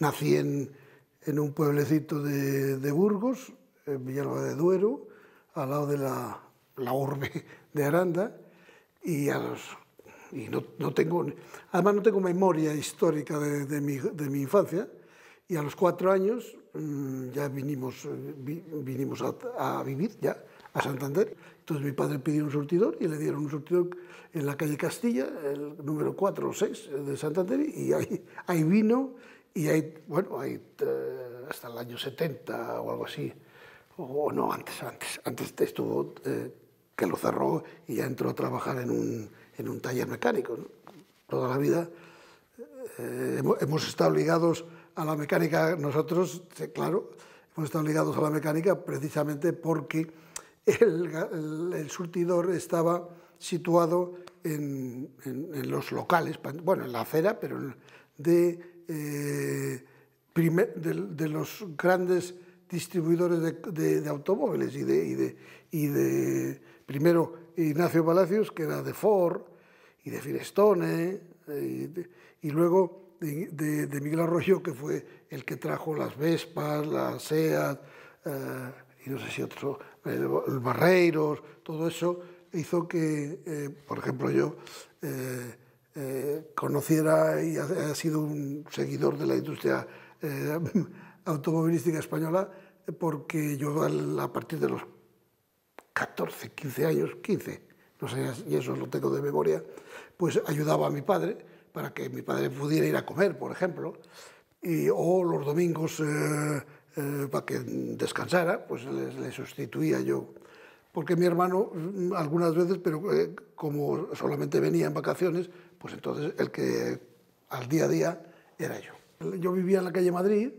nací en, en un pueblecito de, de Burgos, en Villalba de Duero, al lado de la, la urbe de Aranda, y, a los, y no, no, tengo, además no tengo memoria histórica de, de, mi, de mi infancia, y a los cuatro años mmm, ya vinimos, vi, vinimos a, a vivir ya a Santander. Entonces mi padre pidió un surtidor y le dieron un surtidor en la calle Castilla, el número 4 o 6 de Santander, y ahí, ahí vino y ahí, bueno, ahí eh, hasta el año 70 o algo así, o no, antes, antes, antes estuvo, eh, que lo cerró y ya entró a trabajar en un, en un taller mecánico. ¿no? Toda la vida eh, hemos, hemos estado ligados a la mecánica nosotros, claro, hemos estado ligados a la mecánica precisamente porque el, el, el surtidor estaba situado en, en, en, los locales, bueno, en la acera, pero de, eh, primer, de, los grandes distribuidores de, de, automóviles y y, y de, primero, Ignacio Palacios, que era de Ford, y de Firestone, y, de, y luego de, Miguel Arroyo, que fue el que trajo las Vespas, las SEAT, eh, y no sé si otro, el, Barreiros, todo eso hizo que, eh, por ejemplo, yo eh, conociera y ha, ha, sido un seguidor de la industria eh, automovilística española porque yo a partir de los 14, 15 años, 15, no sé, y eso lo tengo de memoria, pues ayudaba a mi padre para que mi padre pudiera ir a comer, por ejemplo, y, o los domingos eh, eh, para que descansara, pues le, le, sustituía yo. Porque mi hermano mm, algunas veces, pero eh, como solamente venía en vacaciones, pues entonces el que al día a día era yo. Yo vivía en la calle Madrid,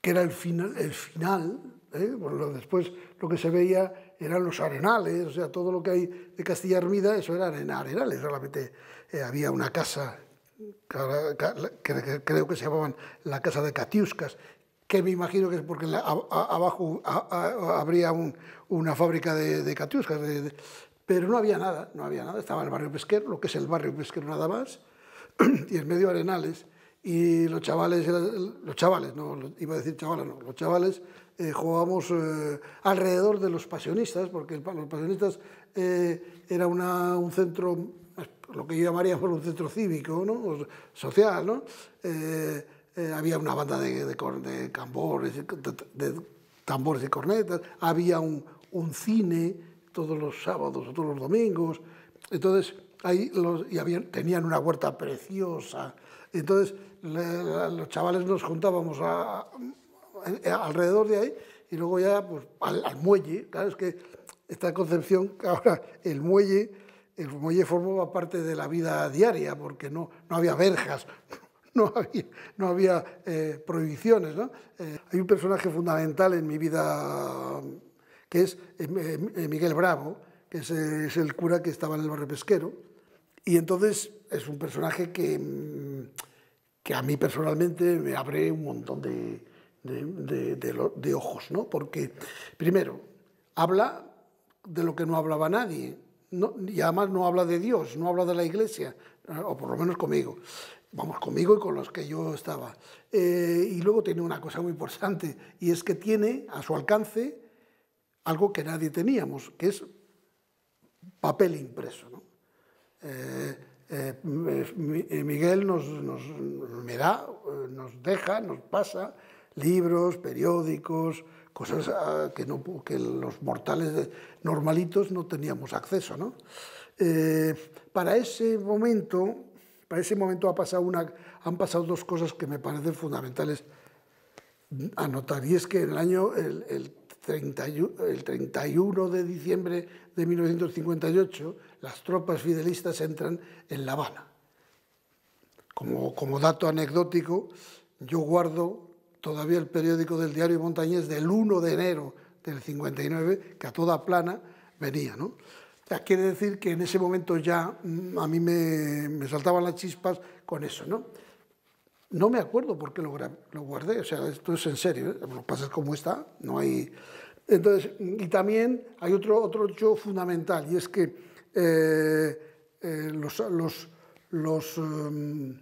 que era el final, el final ¿eh? después lo que se veía eran los arenales, o sea, todo lo que hay de Castilla Armida, eso eran arenales, solamente eh, había una casa, que, creo que se llamaban la casa de Catiuscas, que me imagino que es porque abajo a, habría un, una fábrica de, de pero no había nada, no había nada, estaba el barrio pesquero, lo que es el barrio pesquero nada más, y en medio arenales, y los chavales, los chavales, no, iba a decir chavales, no, los chavales eh, jugábamos eh, alrededor de los pasionistas, porque el, los pasionistas eh, era un centro, lo que yo llamaría por un centro cívico, ¿no? O social, ¿no? Eh, había una banda de, de, de tambores, de, de, tambores y cornetas, había un, un cine todos los sábados todos los domingos, entonces ahí los, y había, tenían una huerta preciosa, entonces le, los chavales nos juntábamos a, a, alrededor de ahí y luego ya pues, al, al, muelle. Claro, es que esta concepción, ahora el muelle, el muelle formaba parte de la vida diaria porque no, no había verjas, no había, eh, prohibiciones. ¿no? Eh, hay un personaje fundamental en mi vida que es eh, eh Miguel Bravo, que es, el cura que estaba en el barrio pesquero. Y entonces es un personaje que que a mí personalmente me abre un montón de, de ojos, ¿no? Porque, primero, habla de lo que no hablaba nadie, no, y además no habla de Dios, no habla de la iglesia, o por lo menos conmigo. Vamos, conmigo y con los que yo estaba. Eh, y luego tiene una cosa muy importante, y es que tiene a su alcance algo que nadie teníamos, que es papel impreso. Eh, eh, Miguel nos, nos, me da, nos deja, nos pasa libros, periódicos, cosas ah, que, no, que los mortales normalitos no teníamos acceso. para ese momento, para ese momento ha han pasado dos cosas que me parecen fundamentales anotar, y es que en el año el, el el 31 de diciembre de 1958, las tropas fidelistas entran en La Habana. Como, como dato anecdótico, yo guardo todavía el periódico del diario Montañés del 1 de enero del 59, que a toda plana venía. ¿no? Sea, quiere decir que en ese momento ya mm, a mí me, saltaban las chispas con eso. ¿no? No me acuerdo por qué lo, guardé, o sea, esto es en serio, ¿eh? lo que pasa es como está, no hay... Entonces, y también hay otro, otro hecho fundamental, y es que eh, eh, los, los, los, um,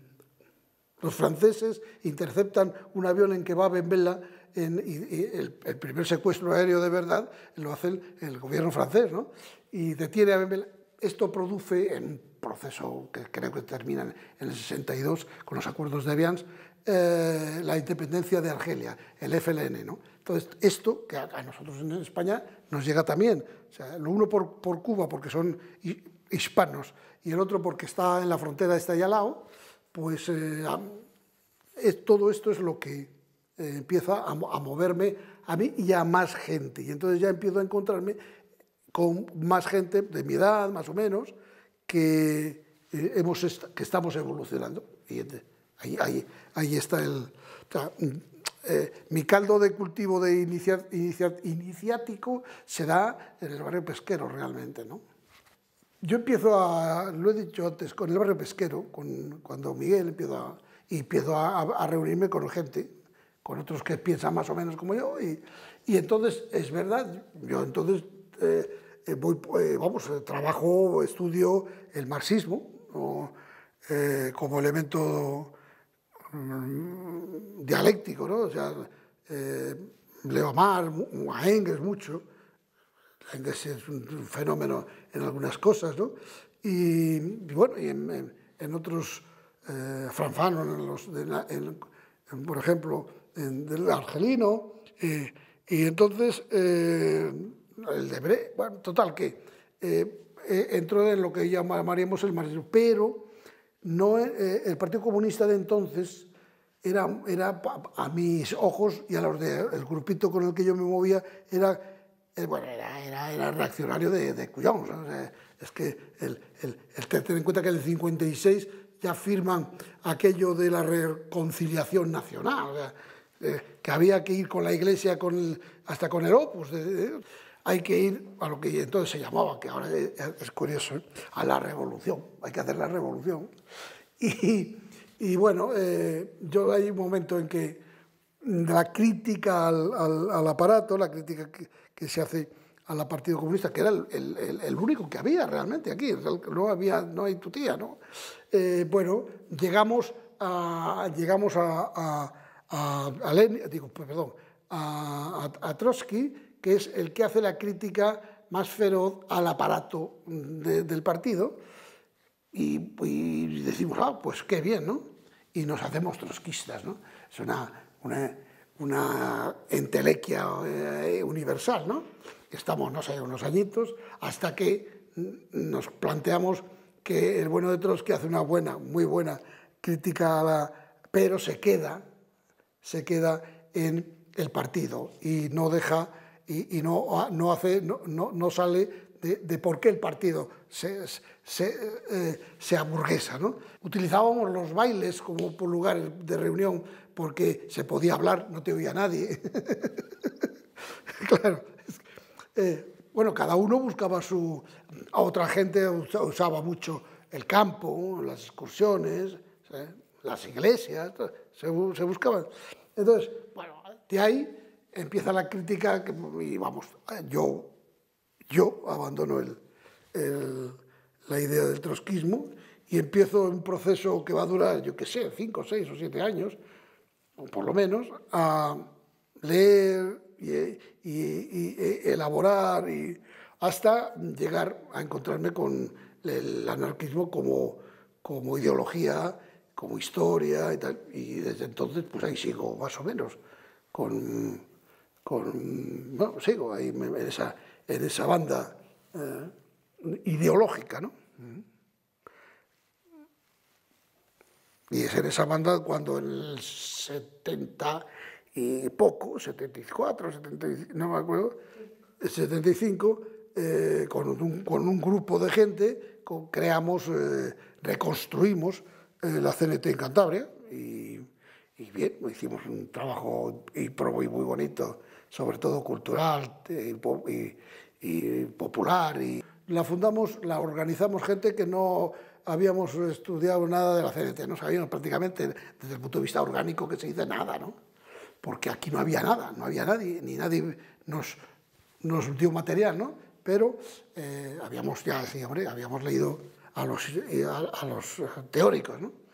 los franceses interceptan un avión en que va a Benbella en, y, el, primer secuestro aéreo de verdad lo hace el, gobierno francés, ¿no? Y detiene a Benbella. Esto produce, en un proceso que creo que termina en el 62 con los acuerdos de Avians, eh, la independencia de Argelia, el FLN, ¿no? Entonces, esto, que a, nosotros en España nos llega también, o sea, lo uno por, por Cuba, porque son hispanos, y el otro porque está en la frontera, está ahí al lado, pues eh, es, todo esto es lo que eh, empieza a, moverme a mí y a más gente. Y entonces ya empiezo a encontrarme con más gente de mi edad, más o menos, que, eh, hemos que estamos evolucionando. Y ahí, ahí, ahí está el... Eh, mi caldo de cultivo de inicia, inicia, iniciático se da en el barrio pesquero realmente. ¿no? Yo empiezo a, lo he dicho antes, con el barrio pesquero, con, cuando Miguel empiezo a, y empiezo a, a, reunirme con gente, con otros que piensan más o menos como yo, y, y entonces es verdad, yo entonces eh, eh voy, eh, vamos, trabajo, estudio el marxismo ¿no? eh, como elemento Mm, dialéctico, ¿no? O sea, eh, leo a Marx, a Engels mucho, Engels es un, fenómeno en algunas cosas, ¿no? Y, bueno, y en, en, otros, eh, Franfano, en los, en, por ejemplo, en del argelino, eh, y entonces eh, el de Bre, bueno, total, que eh, eh, entró en lo que llamaríamos el marxismo, pero no, eh, el Partido Comunista de entonces era, era, a mis ojos y a los del grupito con el que yo me movía, era, bueno, era, era, era reaccionario de, de Cuyón. O sea, es que el, el, el, ten en cuenta que en el 56 ya firman aquello de la reconciliación nacional, o sea, eh, que había que ir con la Iglesia con el, hasta con el Opus. De, de, hay que ir a lo que entonces se llamaba, que ahora es curioso, ¿eh? a la revolución. Hay que hacer la revolución. Y, y bueno, eh, yo hay un momento en que la crítica al, al, al aparato, la crítica que, que, se hace al Partido Comunista, que era el, el, el, único que había realmente aquí, no, había, no hay tutía, ¿no? Eh, bueno, llegamos a, llegamos a, a, a, Lenin, digo, perdón, a, Trotsky, que es el que hace la crítica más feroz al aparato de, del partido, y, decimos, ah, pues qué bien, ¿no? Y nos hacemos trotskistas, ¿no? Es una, una, entelequia eh, universal, ¿no? Estamos, no sé, unos añitos, hasta que nos planteamos que el bueno de Trotsky hace una buena, muy buena crítica, pero se queda, se queda en el partido y no deja y, no, no, hace, no, no, no sale de, de, por qué el partido se, se, eh, se. ¿no? Utilizábamos los bailes como por lugares de reunión porque se podía hablar, no te oía nadie. claro. Eh, bueno, cada uno buscaba su... A otra gente usaba mucho el campo, las excursiones, ¿sí? Las iglesias, se, se buscaban. Entonces, bueno, de ahí empieza la crítica y vamos, yo, yo abandono el, el, la idea del trotskismo y empiezo un proceso que va a durar, yo qué sé, cinco, seis o siete años, o por lo menos, a leer y, y, y, y elaborar y hasta llegar a encontrarme con el anarquismo como, como ideología, como historia e tal. Y desde entonces, pues ahí sigo, más o menos, con, con bueno, sigo ahí en esa, en esa banda eh, ideológica, ¿no? Y es en esa banda cuando el 70 y poco, 74, 75, no me acuerdo, 75, eh, con, un, con un grupo de gente con, creamos, eh, reconstruimos la CNT en Cantabria y, y, bien, hicimos un trabajo y, y muy bonito sobre todo cultural y, y, y popular. Y la fundamos, la organizamos gente que no habíamos estudiado nada de la CNT, no sabíamos prácticamente desde el punto de vista orgánico que se dice nada, ¿no? Porque aquí no había nada, no había nadie, ni nadie nos, nos dio material, ¿no? Pero eh, habíamos ya, sí, hombre, habíamos leído a los, a, a los teóricos, ¿no?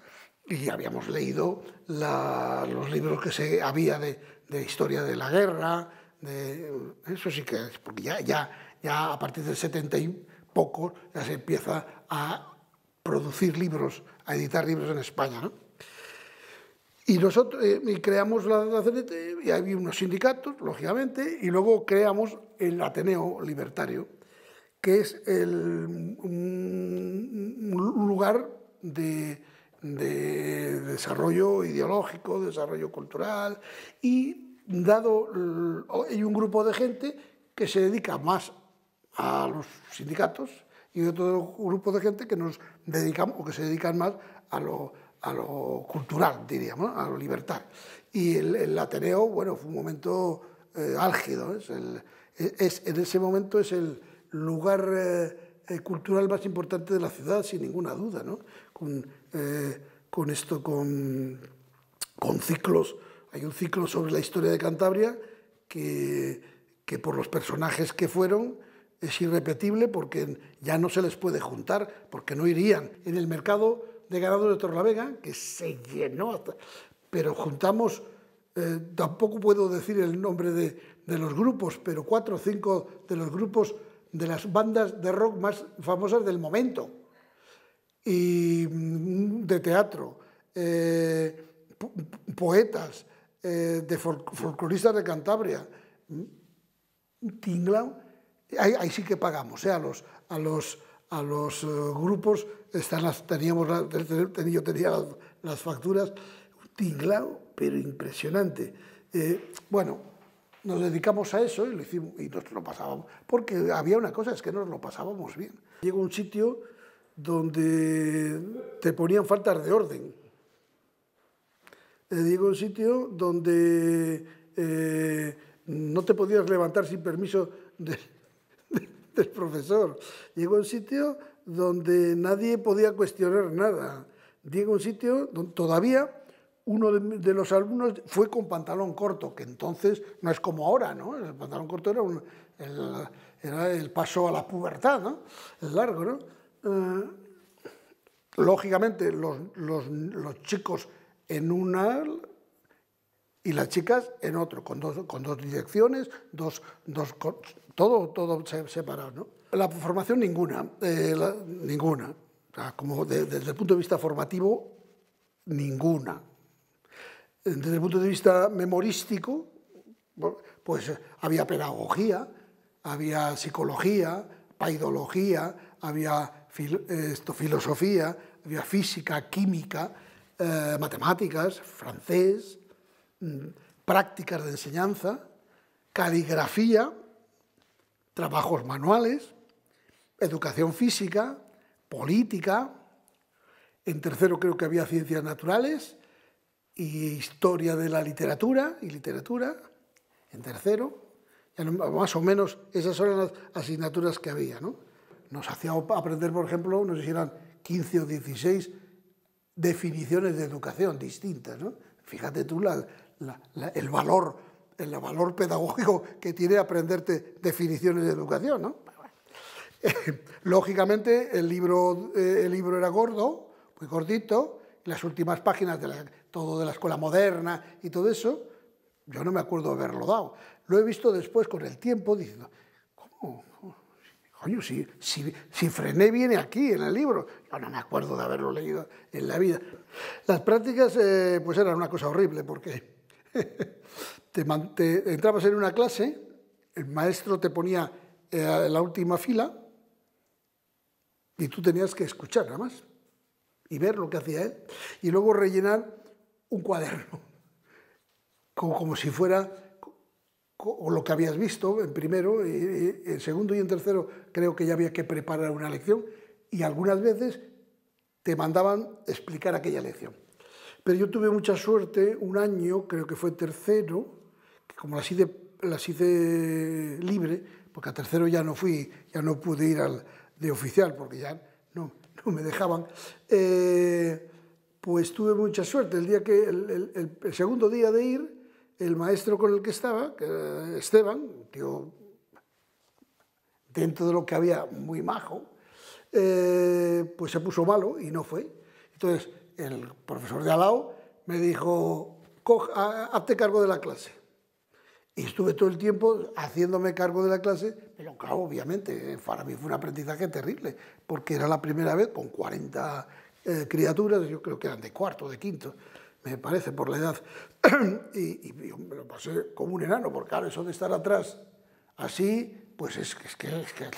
y habíamos leído los libros que se había de, historia de la guerra, de, eso sí que es, porque ya, ya, ya a partir del 70 y poco ya se empieza a producir libros, a editar libros en España. ¿no? Y nosotros eh, creamos la, la CNT, y había unos sindicatos, lógicamente, y luego creamos el Ateneo Libertario, que es el, un, lugar de, de, desarrollo ideológico, desarrollo cultural, y dado, hay un grupo de gente que se dedica más a los sindicatos y otro grupo de gente que nos dedicamos o que se dedican más a lo a lo cultural, diríamos, a lo libertad. Y el, Ateneo, bueno, fue un momento eh, álgido. Es en ese momento es el lugar eh, eh, cultural más importante de la ciudad, sin ninguna duda, ¿no? Con, con esto, con, con ciclos. Hay un ciclo sobre la historia de Cantabria que, que por los personajes que fueron es irrepetible porque ya no se les puede juntar, porque no irían. En el mercado de ganado de Torlavega, que se llenó, pero juntamos, eh, tampoco puedo decir el nombre de, de, los grupos, pero cuatro o cinco de los grupos de las bandas de rock más famosas del momento, y mm, de teatro, eh, poetas, eh, de folcloristas de Cantabria, tinglao, ahí, ahí, sí que pagamos, a los, a los a los eh, grupos, están las, teníamos yo tenía las, facturas, un tinglado, pero impresionante. Eh, bueno, nos dedicamos a eso y, lo hicimos, y nos lo pasábamos, porque había una cosa, es que nos lo pasábamos bien. Llegó un sitio donde te ponían faltas de orden. Eh, llegó un sitio donde no te podías levantar sin permiso de, del profesor. Llegó a un sitio donde nadie podía cuestionar nada. Llegó a un sitio donde todavía uno de, los alumnos fue con pantalón corto, que entonces no es como ahora, ¿no? El pantalón corto era, el, era el, paso a la pubertad, ¿no? Es largo, ¿no? Eh, lógicamente, los, los, los, chicos en una y las chicas en otro, con dos, con dos direcciones, dos, dos, todo, todo separado. ¿no? La formación ninguna, eh, ninguna. como desde el punto de vista formativo, ninguna. Desde el punto de vista memorístico, pues había pedagogía, había psicología, paidología, había esto, filosofía, había física, química, eh, matemáticas, francés, mm, prácticas de enseñanza, caligrafía, trabajos manuales, educación física, política, en tercero creo que había ciencias naturales y historia de la literatura y literatura, en tercero, más o menos esas eran las asignaturas que había. ¿no? Nos hacía aprender, por ejemplo, nos hicieran 15 o 16 definiciones de educación distintas. ¿no? Fíjate tú la, el valor el valor pedagógico que tiene aprenderte definiciones de educación. ¿no? Lógicamente, el libro, eh, el libro era gordo, muy gordito, las últimas páginas de todo de la escuela moderna y todo eso, yo no me acuerdo de haberlo dado. Lo he visto después con el tiempo diciendo, ¿cómo? Coño, si, si, si, Frené viene aquí en el libro, yo no me acuerdo de haberlo leído en la vida. Las prácticas eh, pues eran una cosa horrible porque te, entrabas en una clase, el maestro te ponía en eh, la última fila y tú tenías que escuchar nada más y ver lo que hacía él y luego rellenar un cuaderno, como, como si fuera lo que habías visto en primero, en segundo y en tercero creo que ya había que preparar una lección y algunas veces te mandaban explicar aquella lección. Pero yo tuve mucha suerte, un año, creo que fue tercero, que como las hice, las hice libre, porque a tercero ya no fui, ya no pude ir al de oficial, porque ya no, no me dejaban, eh, pues tuve mucha suerte. El, día que, el, segundo día de ir, el maestro con el que estaba, Esteban, tío, dentro de lo que había muy majo, eh, pues se puso malo y no fue. Entonces, el profesor de Alao me dijo, hazte cargo de la clase. Y estuve todo el tiempo haciéndome cargo de la clase, pero claro, obviamente, para mí fue un aprendizaje terrible, porque era la primera vez con 40 eh, criaturas, yo creo que eran de cuarto, de quinto, me parece, por la edad. y, me lo pasé como un enano, porque claro, eso de estar atrás así, pues es, es, que, es que,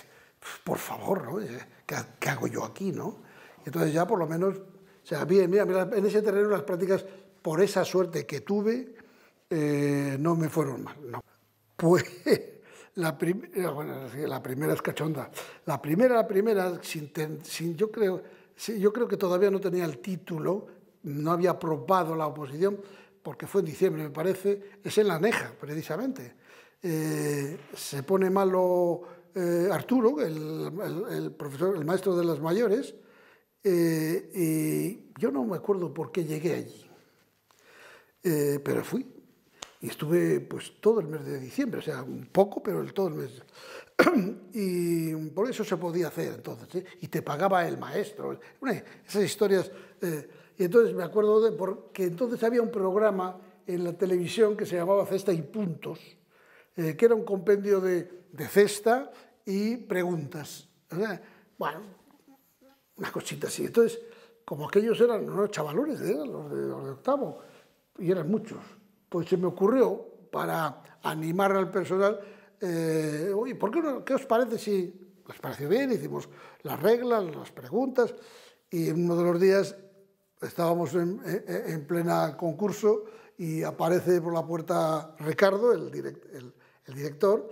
por favor, ¿no? ¿Qué, ¿Qué, hago yo aquí, no? Entonces ya por lo menos, o sea, bien, mira, mira, en ese terreno las prácticas, por esa suerte que tuve, eh, no me fueron mal, no. Pues la, primera, bueno, la primera es cachonda. La primera, la primera, yo creo, yo creo que todavía no tenía el título, no había aprobado la oposición, porque fue en diciembre, me parece, es en la Neja, precisamente. Eh, se pone malo Arturo, el, profesor, el maestro de las mayores, y yo no me acuerdo por qué llegué allí, pero fui. Y estuve pues todo el mes de diciembre, o sea, un poco, pero el todo el mes. y por eso se podía hacer entonces, y te pagaba el maestro. esas historias y entonces me acuerdo de porque entonces había un programa en la televisión que se llamaba Cesta y Puntos, eh, que era un compendio de, cesta y preguntas. bueno, una cosita así. Entonces, como aquellos eran unos chavalones, ¿eh? los de octavo, y eran muchos, pues se me ocurrió para animar al personal, eh, oye, ¿por qué, no, qué os parece si les pareció bien? Hicimos las reglas, las preguntas, y uno de los días estábamos en, en, plena concurso y aparece por la puerta Ricardo, el, director,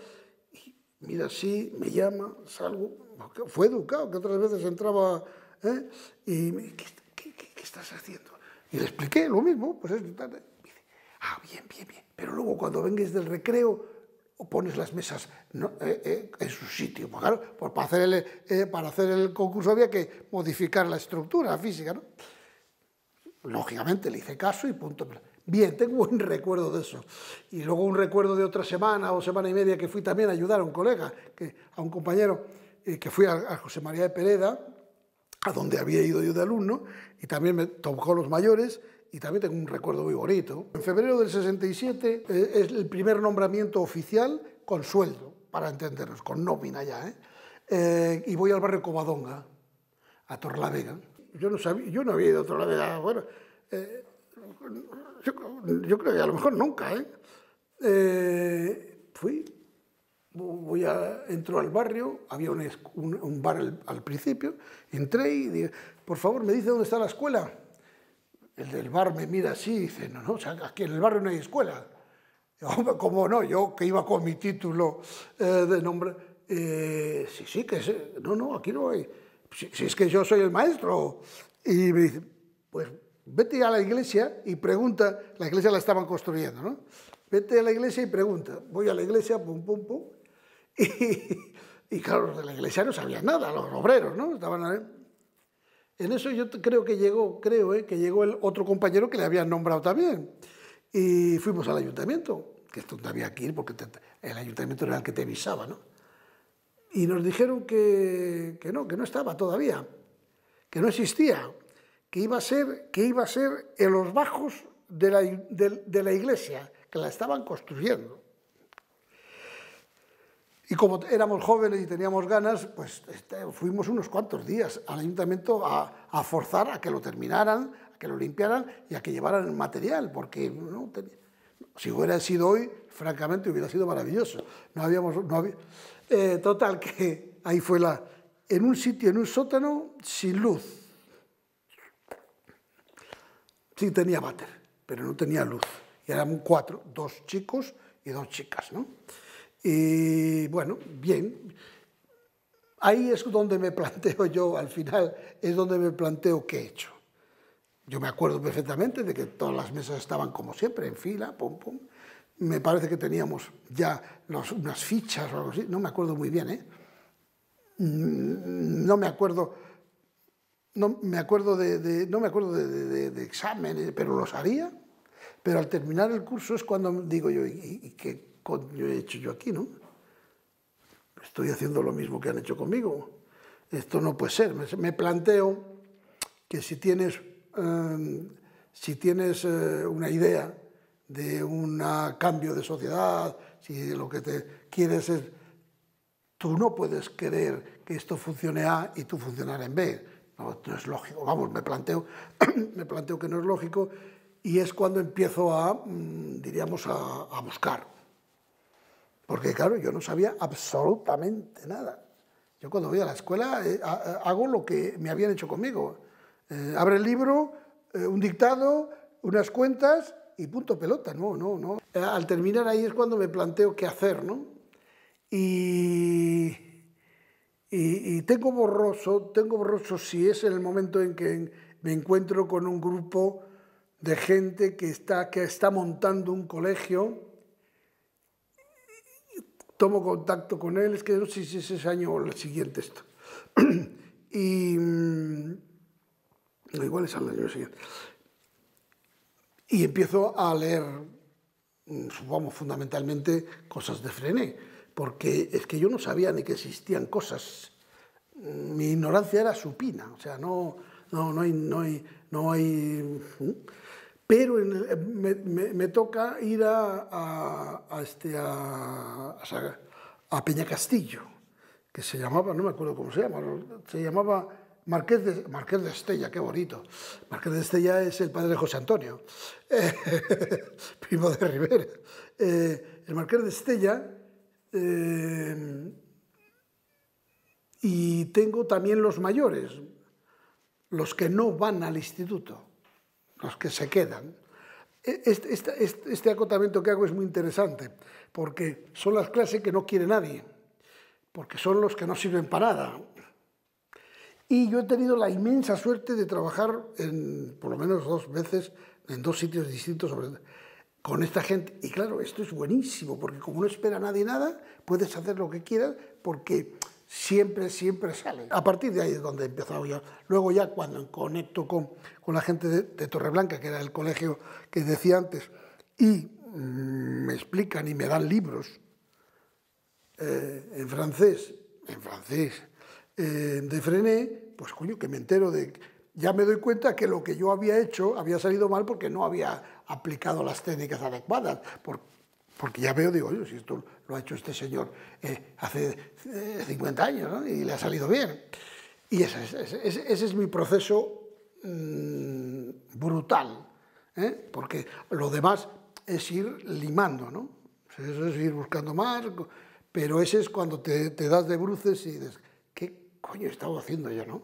y mira así, me llama, salgo, fue educado, que otras veces entraba, ¿eh? y me ¿qué, qué, estás haciendo? Y le expliqué lo mismo, pues es, ah, bien, bien, bien, pero luego cuando vengues del recreo, pones las mesas eh, eh, en su sitio. Pues pues para, hacer el, eh, para hacer el concurso había que modificar la estructura física, ¿no? Lógicamente le hice caso y punto. Bien, tengo un recuerdo de eso. Y luego un recuerdo de otra semana o semana y media que fui también a ayudar a un colega, a un compañero, que fui a, José María de Pereda, a donde había ido yo de alumno, y también me tocó los mayores, y también tengo un recuerdo muy bonito. En febrero del 67 eh, es el primer nombramiento oficial con sueldo, para entendernos, con nómina ya. ¿eh? eh y voy al barrio Covadonga, a Torlavega yo no, sabía, yo no había ido a lado. Bueno, eh, yo, yo, creo que a lo mejor nunca. ¿eh? eh fui, voy a, entro al barrio, había un, un, bar al, al, principio, entré y dije, por favor, ¿me dice dónde está la escuela? El del bar me mira así y dice, no, no, aquí en el barrio no hay escuela. ¿Cómo no? Yo que iba con mi título eh, de nombre, eh, sí, sí, que es, no, no, aquí no hay si, es que yo soy el maestro. Y me dice, pues vete a la iglesia y pregunta, la iglesia la estaban construyendo, ¿no? Vete a la iglesia y pregunta. Voy a la iglesia, pum, pum, pum. Y, y claro, los de la iglesia no sabían nada, los obreros, ¿no? Estaban. En eso yo creo que llegó, creo, ¿eh? que llegó el otro compañero que le habían nombrado también. Y fuimos al ayuntamiento, que esto no había que ir porque el ayuntamiento era el que te avisaba, ¿no? y nos dijeron que, que, no, que no estaba todavía, que no existía, que iba a ser, que iba a ser en los bajos de la, de la iglesia, que la estaban construyendo. Y como éramos jóvenes y teníamos ganas, pues este, fuimos unos cuantos días al ayuntamiento a, forzar a que lo terminaran, a que lo limpiaran y a que llevaran el material, porque no tenía, si hubiera sido hoy, francamente hubiera sido maravilloso. No habíamos, eh, total, que ahí fue la... En un sitio, en un sótano, sin luz. Sí tenía váter, pero no tenía luz. Y eran cuatro, dos chicos y dos chicas, ¿no? Y bueno, bien. Ahí es donde me planteo yo, al final, es donde me planteo qué he hecho. Yo me acuerdo perfectamente de que todas las mesas estaban como siempre, en fila, pum, pum me parece que teníamos ya los, unas fichas o algo así, no me acuerdo muy bien, ¿eh? Mm, no me acuerdo, no me acuerdo de, de no me acuerdo de, de, de, exámenes, pero los haría. Pero al terminar el curso es cuando digo yo, ¿y, y qué coño he hecho yo aquí, no? Estoy haciendo lo mismo que han hecho conmigo. Esto no puede ser. Me, planteo que si tienes eh, si tienes eh, una idea de un cambio de sociedad, si lo que te quieres es, tú no puedes querer que esto funcione A y tú funcionar en B. No, no es lógico. Vamos, me planteo, me planteo que no es lógico y es cuando empiezo a, mm, diríamos, a buscar. Porque claro, yo no sabía absolutamente nada. Yo cuando voy a la escuela eh, hago lo que me habían hecho conmigo. Eh, abre el libro, eh, un dictado, unas cuentas y punto pelota. No, no, no. al terminar ahí es cuando me planteo qué hacer, ¿no? Y, y, tengo borroso, tengo borroso si es en el momento en que me encuentro con un grupo de gente que está, que está montando un colegio, tomo contacto con él, es que no sé si es ese año o el siguiente esto. y mm, igual es al año siguiente. Y empiezo a leer, mm, vamos, fundamentalmente cosas de Frené, porque es que yo no sabía ni que existían cosas. Mi ignorancia era supina, o sea, no, no, no hay... No hay, no hay pero me, toca ir a, este, a, a, Peña Castillo, que se llamaba, no me acuerdo cómo se llama, se llamaba Marqués de, Marqués de Estella, qué bonito. Marqués de Estella es el padre de José Antonio, primo de Rivera. Eh, el Marqués de Estella, eh, y tengo también los mayores, los que no van al instituto los que se quedan. E, este, este, este, acotamiento que hago es muy interesante, porque son las clases que no quiere nadie, porque son los que no sirven para nada. Y yo he tenido la inmensa suerte de trabajar en, por lo menos dos veces en dos sitios distintos con esta gente. Y claro, esto es buenísimo, porque como no espera nadie nada, puedes hacer lo que quieras, porque siempre, siempre sale. A partir de ahí es donde he empezado. Luego ya cuando conecto con, con la gente de, Torreblanca, que era el colegio que decía antes, y mm, me explican y me dan libros eh, en francés, en francés, eh, de Frené, pues coño, que me entero de... Ya me doy cuenta que lo que yo había hecho había salido mal porque no había aplicado las técnicas adecuadas, porque ya veo, digo, si esto lo ha hecho este señor eh, hace 50 eh, años y le ha salido bien. Y ese, es mi proceso mm, brutal, ¿eh? porque lo demás es ir limando, ¿no? Eso es ir buscando más, pero ese es cuando te, das de bruces y dices, ¿qué coño he estado haciendo yo, no?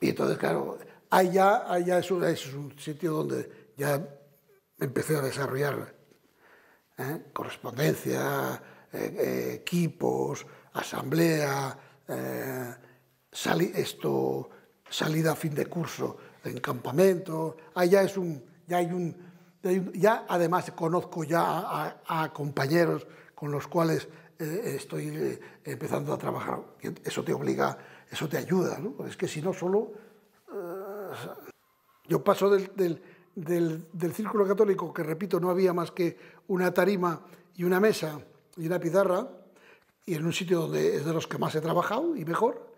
Y entonces, claro, allá, allá es, es un sitio donde ya empecé a desarrollar ¿eh? correspondencia, eh, eh, equipos, asamblea, esto, salida a fin de curso en campamento. Ya, es un, ya hay un, ya además conozco ya a, compañeros con los cuales estoy empezando a trabajar. Eso te obliga, eso te ayuda, ¿no? Es que si no solo... yo paso del, círculo católico, que repito, no había más que una tarima y una mesa y una pizarra, y en un sitio donde es de los que más he trabajado y mejor,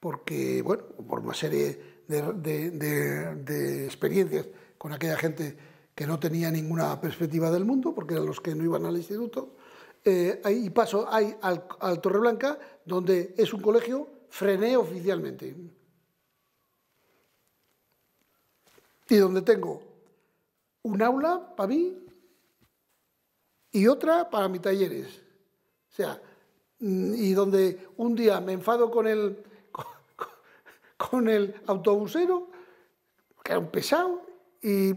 porque, bueno, por una serie de, experiencias con aquella gente que no tenía ninguna perspectiva del mundo, porque eran los que no iban al instituto, eh, y paso hay al, al Torreblanca, donde es un colegio, frené oficialmente. Y donde tengo un aula para mí y otra para mis talleres. O sea, mm, y donde un día me enfado con el, con el autobusero, que era un pesado, y,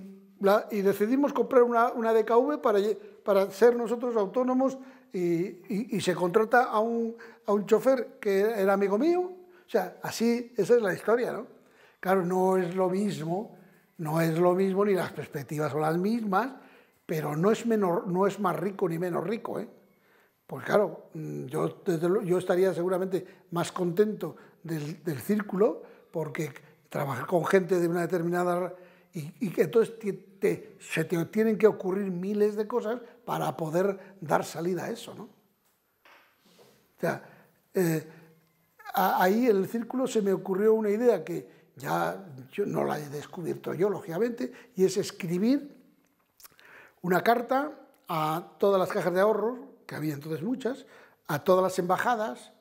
y decidimos comprar una, una DKV para, para ser nosotros autónomos y, y, se contrata a un, a un chofer que era amigo mío. O sea, así, esa es la historia, ¿no? Claro, no es lo mismo no es lo mismo ni las perspectivas son las mismas, pero no es, menor, no es más rico ni menos rico. ¿eh? Pues claro, mm, yo, yo estaría seguramente más contento del, círculo porque trabajar con gente de una determinada... Y, que entonces se te tienen que ocurrir miles de cosas para poder dar salida a eso. ¿no? O sea, eh, ahí en el círculo se me ocurrió una idea que ya yo no la he descubierto yo, lógicamente, y es escribir una carta a todas las cajas de ahorros, que había entonces muchas, a todas las embajadas,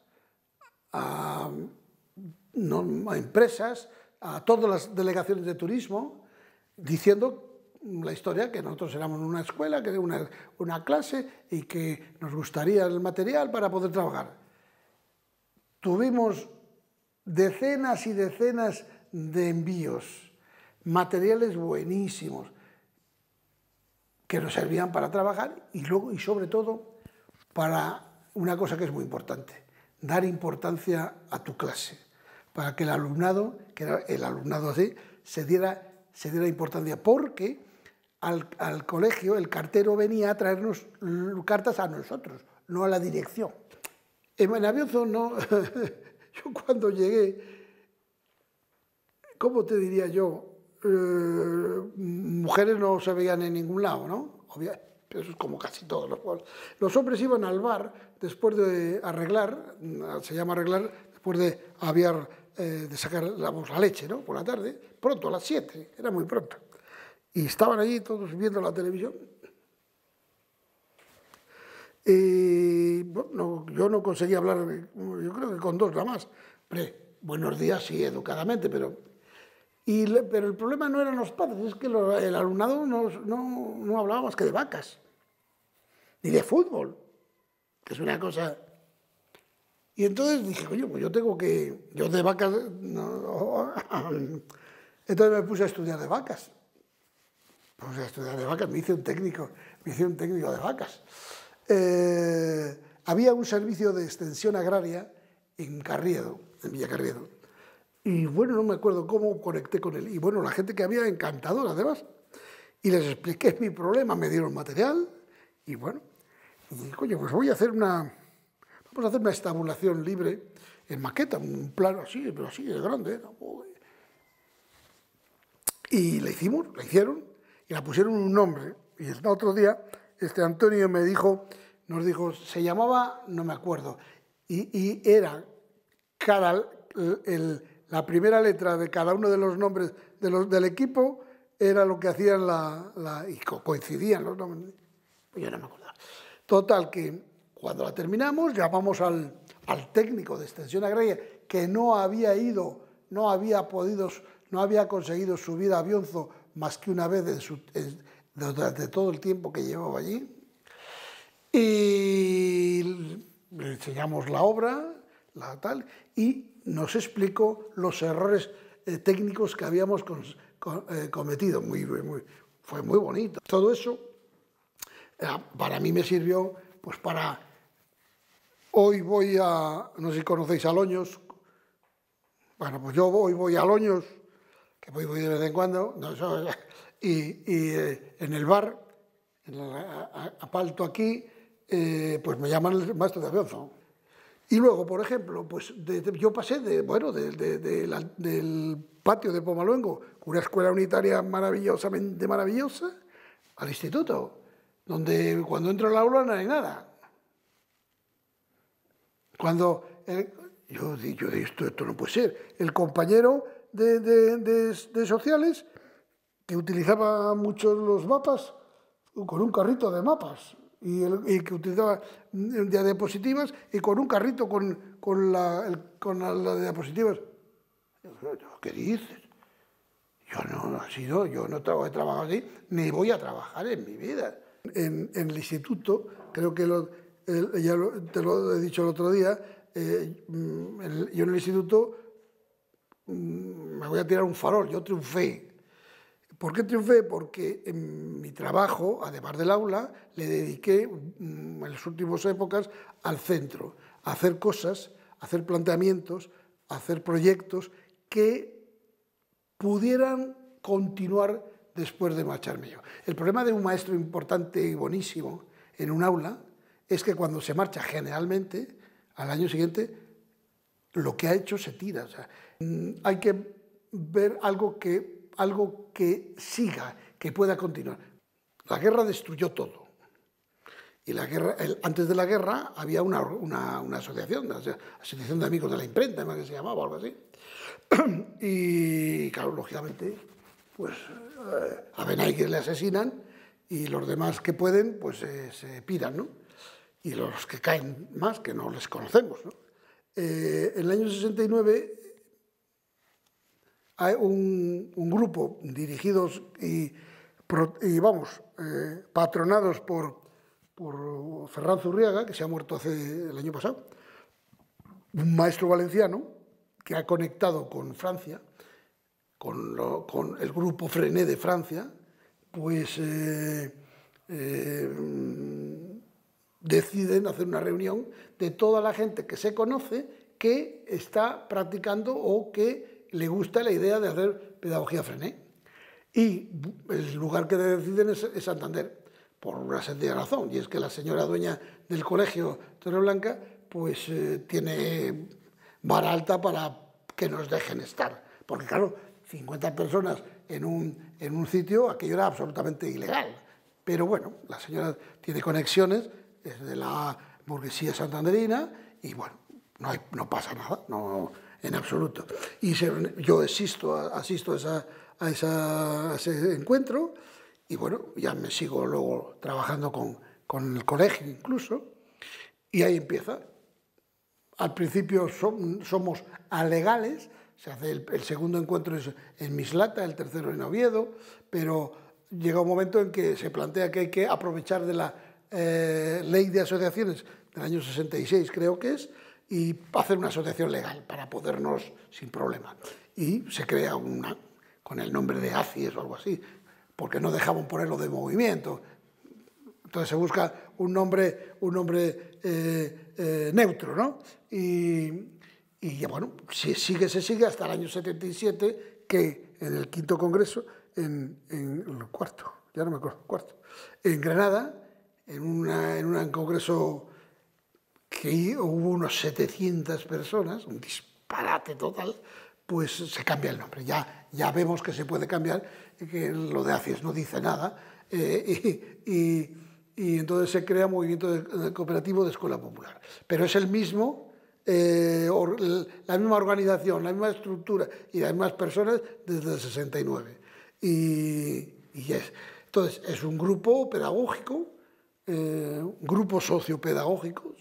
a, empresas, a todas las delegaciones de turismo, diciendo la historia que nosotros éramos una escuela, que una, una clase y que nos gustaría el material para poder trabajar. Tuvimos decenas y decenas de envíos, materiales buenísimos, que nos servían para trabajar y luego y sobre todo para una cosa que es muy importante, dar importancia a tu clase, para que el alumnado, que era el alumnado así, se diera, se diera importancia, porque al, al colegio el cartero venía a traernos cartas a nosotros, no a la dirección. En Aviozo no, yo cuando llegué, ¿cómo te diría yo? Eh, mujeres no se veían en ningún lado, ¿no? Eso es como casi todos los pueblos. Los hombres iban al bar después de arreglar, se llama arreglar, después de aviar, eh, de sacar la, la leche, ¿no? Por la tarde, pronto, a las 7, era muy pronto. Y estaban allí todos viendo la televisión. Y bueno, yo no conseguí hablar, yo creo que con dos nada más. buenos días, sí, educadamente, pero pero el problema no eran los padres, es que el alumnado no, no, no, hablaba más que de vacas, ni de fútbol, que es una cosa... Y entonces dije, coño, pues yo tengo que... Yo de vacas... Entonces me puse a estudiar de vacas. Puse a estudiar de vacas, me hice un técnico, me hice un técnico de vacas. Eh, había un servicio de extensión agraria en Carriedo, en Villa Carriedo y bueno, no me acuerdo cómo conecté con él. Y bueno, la gente que había, encantadora además. Y les expliqué mi problema, me dieron material y bueno, coño, pues voy a hacer una, vamos a hacer una estabulación libre en maqueta, un plano así, pero así de grande. Y la hicimos, la hicieron y la pusieron un nombre. Y el otro día, este Antonio me dijo, nos dijo, se llamaba, no me acuerdo, y, era el, la primera letra de cada uno de los nombres de los, del equipo era lo que hacían la, la y coincidían los nombres. Pues yo no me acuerdo. Total, que cuando la terminamos llamamos al, al técnico de extensión agraria que no había ido, no había podido, no había conseguido subir a Bionzo más que una vez de, su, de todo el tiempo que llevaba allí. Y le enseñamos la obra, y nos explicó los errores eh, técnicos que habíamos eh, cometido. Muy, fue muy bonito. Todo eso eh, para mí me sirvió pues para... Hoy voy a, no sé si conocéis a Loños, bueno, pues yo hoy voy a Loños, que voy, voy de vez en cuando, y, en el bar, en aquí, pues me llaman el maestro de avión. Y luego, por ejemplo, pues yo pasé de, bueno, del patio de Pomaluengo, una escuela unitaria maravillosamente maravillosa, al instituto, donde cuando entro en la aula no hay nada. Cuando yo digo, esto, esto no puede ser. El compañero de, sociales, que utilizaba mucho los mapas, con un carrito de mapas, y, que utilizaba diapositivas y con un carrito con, con, la, diapositivas. ¿Qué dices? Yo no, no he yo no he trabajado así, ni voy a trabajar en mi vida. En, en el instituto, creo que lo, ya te lo he dicho el otro día, eh, mm, yo en el instituto mm, me voy a tirar un farol, yo triunfé ¿Por qué triunfé? Porque en mi trabajo, además del aula, le dediqué mm, en las últimas épocas al centro, a hacer cosas, a hacer planteamientos, a hacer proyectos que pudieran continuar después de marcharme yo. El problema de un maestro importante y buenísimo en un aula es que cuando se marcha generalmente, al año siguiente, lo que ha hecho se tira. Mm, hay que ver algo que algo que siga, que pueda continuar. La guerra destruyó todo. Y la guerra, antes de la guerra había una, una, una asociación, la Asociación de Amigos de la Imprenta, que se llamaba, algo así. y claro, lógicamente, pues eh, a Benayque le asesinan y los demás que pueden, pues eh, se piran, ¿no? Y los que caen más, que no les conocemos, ¿no? Eh, en el año 69 hay un, grupo dirigidos y, y vamos, eh, patronados por, por Ferran Zurriaga, que se ha muerto hace el año pasado, un maestro valenciano que ha conectado con Francia, con, lo, con el grupo Frené de Francia, pues eh, eh, deciden hacer una reunión de toda la gente que se conoce que está practicando o que le gusta la idea de hacer pedagogía frené. Y el lugar que deciden es, Santander, por una sencilla razón, y es que la señora dueña del colegio Torreblanca pues eh, tiene vara alta para que nos dejen estar. Porque claro, 50 personas en un, en un sitio, aquello era absolutamente ilegal. Pero bueno, la señora tiene conexiones, es de la burguesía santanderina y bueno, no, no pasa nada, no, en absoluto. Y yo asisto, a, esa, a, ese encuentro y bueno, ya me sigo luego trabajando con, el colegio incluso y ahí empieza. Al principio somos alegales, se hace el, el, segundo encuentro es en Mislata, el tercero en Oviedo, pero llega un momento en que se plantea que hay que aprovechar de la eh, ley de asociaciones del año 66 creo que es, y hacer una asociación legal para podernos sin problema. Y se crea una, con el nombre de ACIES o algo así, porque no dejaban ponerlo de movimiento. Entonces se busca un nombre, un nombre eh, eh, neutro, ¿no? Y, y bueno, si sigue, se sigue hasta el año 77, que en el quinto congreso, en, en el cuarto, ya no me acuerdo, cuarto, en Granada, en, una, en un congreso que hubo unos 700 personas, un disparate total, pues se cambia el nombre. Ya, ya vemos que se puede cambiar, que lo de ACIES no dice nada, eh, y, y, entonces se crea Movimiento Cooperativo de Escuela Popular. Pero es el mismo, eh, la misma organización, la misma estructura y las mismas personas desde el 69. Y, y es, entonces es un grupo pedagógico eh, grupo sociopedagógico,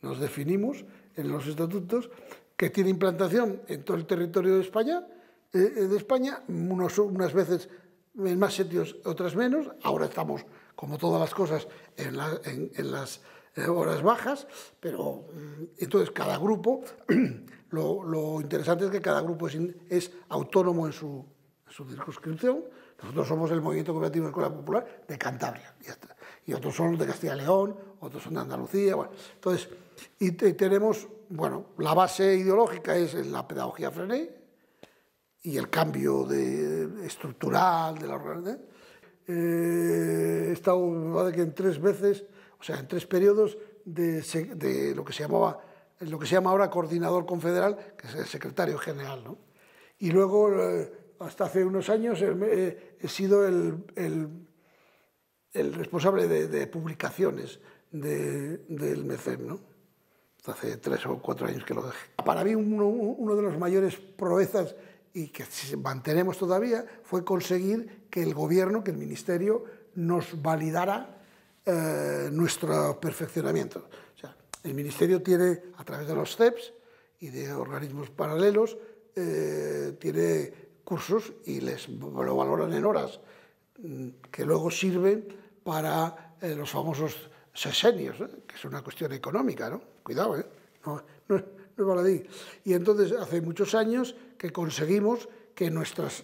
nos definimos en los estatutos, que tiene implantación en todo el territorio de España, eh, de España unos, unas veces en más sitios, otras menos. Ahora estamos, como todas las cosas, en, la, en, en las eh, horas bajas, pero mm, entonces cada grupo, lo, lo, interesante es que cada grupo es, es autónomo en su, en su circunscripción. Nosotros somos el Movimiento Cooperativo Escuela Popular de Cantabria. Ya está y otros son de Castilla y León, otros son de Andalucía. Bueno. Entonces, y tenemos, bueno, la base ideológica es la pedagogía Frené y el cambio de, estructural de la organización. Eh, he estado que en tres veces, o sea, en tres periodos de, de, lo que se llamaba, lo que se llama ahora coordinador confederal, que es el secretario general, ¿no? Y luego, eh, hasta hace unos años, he, he sido el, el el responsable de, de publicaciones de, del MECEM, ¿no? Hace tres o cuatro años que lo dejé. Para mí uno, uno de los mayores proezas y que mantenemos todavía fue conseguir que el gobierno, que el ministerio nos validara eh, nuestro perfeccionamiento. O sea, el ministerio tiene, a través de los CEPS y de organismos paralelos, eh, tiene cursos y les lo valoran en horas mm, que luego sirven para eh, los famosos sesenios, ¿eh? que es una cuestión económica, ¿no? Cuidado, ¿eh? No, no, no es baladí. Y entonces hace muchos años que conseguimos que nuestras,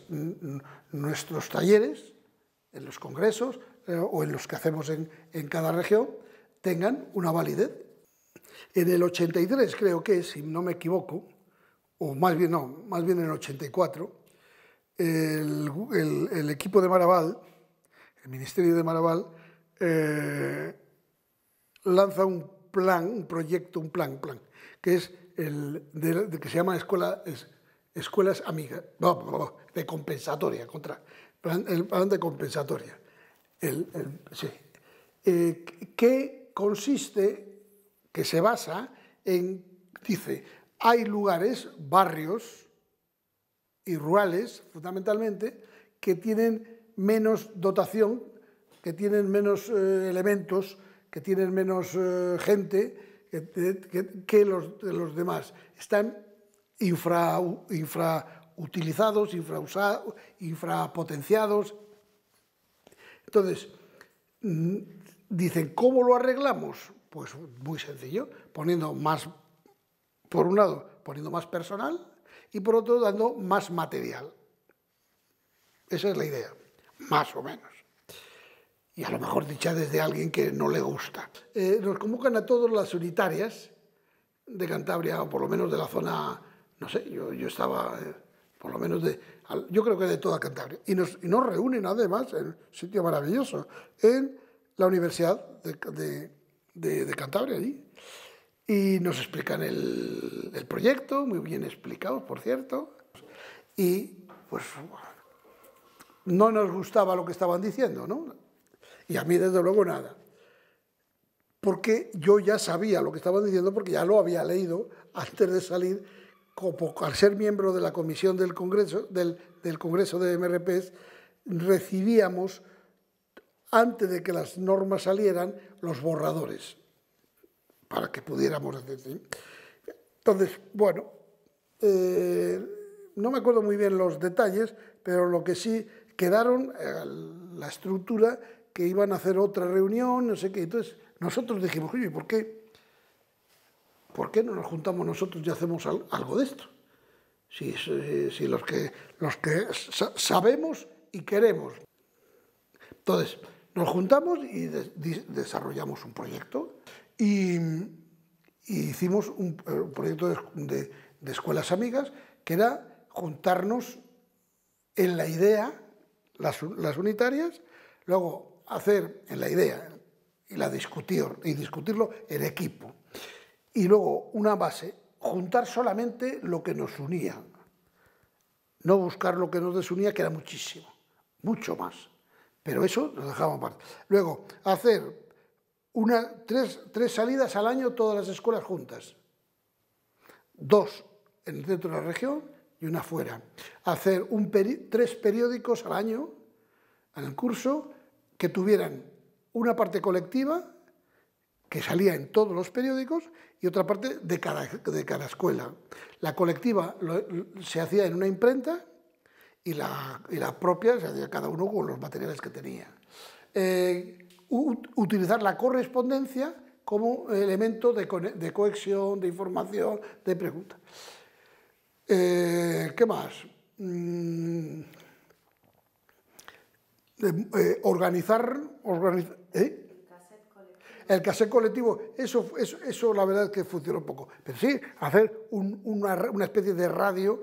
nuestros talleres, en los congresos eh, o en los que hacemos en, en cada región, tengan una validez. En el 83 creo que, si no me equivoco, o más bien no, más bien en el 84, el, el, el equipo de Maraval, el Ministerio de Maraval eh, lanza un plan, un proyecto, un plan, plan que es el de, que se llama escuela, es, escuelas amigas, no, de compensatoria, contra, el plan de compensatoria. El, eh, que consiste, que se basa en, dice, hay lugares, barrios, y rurales, fundamentalmente, que tienen menos dotación, que tienen menos eh, elementos, que tienen menos eh, gente que, que, los, los, demás. Están infra, infrautilizados, infrapotenciados. Entonces, mm, dicen, ¿cómo lo arreglamos? Pues muy sencillo, poniendo más, por un lado, poniendo más personal y por otro, dando más material. Esa es la idea, más o menos. Y a lo mejor dicha desde alguien que no le gusta. Eh, nos convocan a todas las unitarias de Cantabria, o por lo menos de la zona, no sé, yo, yo estaba, eh, por lo menos de, yo creo que de toda Cantabria. Y nos, y nos reúnen además en un sitio maravilloso, en la Universidad de, de, de, Cantabria, allí. Y nos explican el, el proyecto, muy bien explicado, por cierto. Y pues no nos gustaba lo que estaban diciendo, ¿no? Y a mí, desde luego, nada. Porque yo ya sabía lo que estaban diciendo, porque ya lo había leído antes de salir, como al ser miembro de la comisión del Congreso, del, Congreso de MRPs, recibíamos, antes de que las normas salieran, los borradores, para que pudiéramos decir. Entonces, bueno, eh, no me acuerdo muy bien los detalles, pero lo que sí quedaron eh, la estructura que iban a hacer otra reunión, no sé qué. Entonces nosotros dijimos, oye, ¿por qué? ¿Por qué no nos juntamos nosotros y hacemos algo de esto? Si, si, los que, los que sabemos y queremos. Entonces, nos juntamos y desarrollamos un proyecto y, hicimos un, proyecto de, de escuelas amigas que era juntarnos en la idea las, las unitarias, luego hacer en la idea y la discutir y discutirlo en equipo. Y luego una base, juntar solamente lo que nos unía, no buscar lo que nos desunía, que era muchísimo, mucho más. Pero eso lo dejamos aparte. Luego, hacer una, tres, tres salidas al año todas las escuelas juntas. Dos en el centro de la región y una fuera. Hacer tres periódicos al año en el curso que tuvieran una parte colectiva que salía en todos los periódicos y otra parte de cada, de cada escuela. La colectiva se hacía en una imprenta y la, propia se hacía cada uno con los materiales que tenía. Eh, utilizar la correspondencia como elemento de, de cohesión, de información, de pregunta. Eh, ¿Qué más? Mm, eh, organizar, ¿eh? el cassette colectivo, eso, eso, la verdad es que funcionó poco. Pero sí, hacer un, una, especie de radio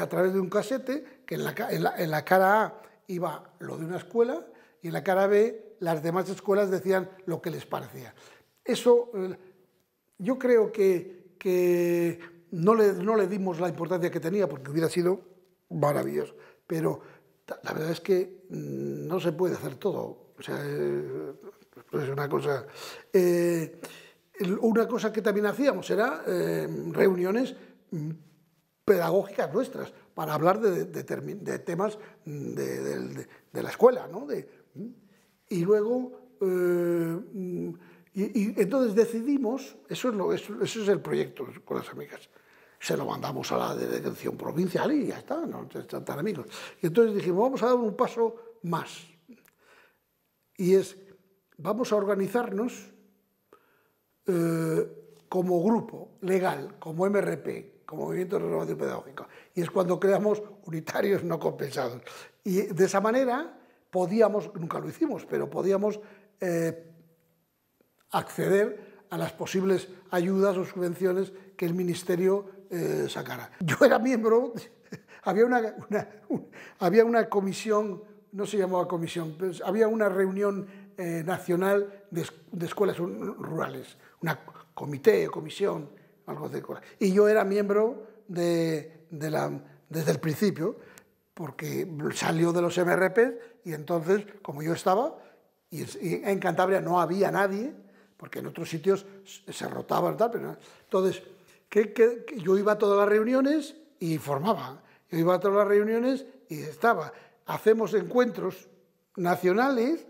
a través de un casete, que en la, cara A iba lo de una escuela y en la cara B las demás escuelas decían lo que les parecía. Eso, yo creo que no le, no le dimos la importancia que tenía porque hubiera sido maravilloso, pero la verdad es que mm, no se puede hacer todo. O sea, eh, es una cosa... Eh, una cosa que también hacíamos era eh, reuniones mm, pedagógicas nuestras para hablar de, de, temas de, de, la escuela, ¿no? y luego... Y, entonces decidimos, eso es, lo, eso, eso es el proyecto con las amigas, se lo mandamos a la dirección provincial y ya está, no están amigos. Y entonces dijimos, vamos a dar un paso más. Y es, vamos a organizarnos eh, como grupo legal, como MRP, como Movimiento de Renovación Pedagógica. Y es cuando creamos unitarios no compensados. Y de esa manera podíamos, nunca lo hicimos, pero podíamos eh, acceder a las posibles ayudas o subvenciones que el Ministerio eh, sacara. Yo era miembro, había una, había una comisión, no se llamaba comisión, había una reunión eh, nacional de, de, escuelas rurales, una comité, comisión, algo de Y yo era miembro de, de la, desde el principio, porque salió de los MRP y entonces, como yo estaba, y en Cantabria no había nadie, porque en otros sitios se rotaban, tal, pero entonces que, yo iba a todas las reuniones y formaba. Yo iba a todas las reuniones y estaba, hacemos encuentros nacionales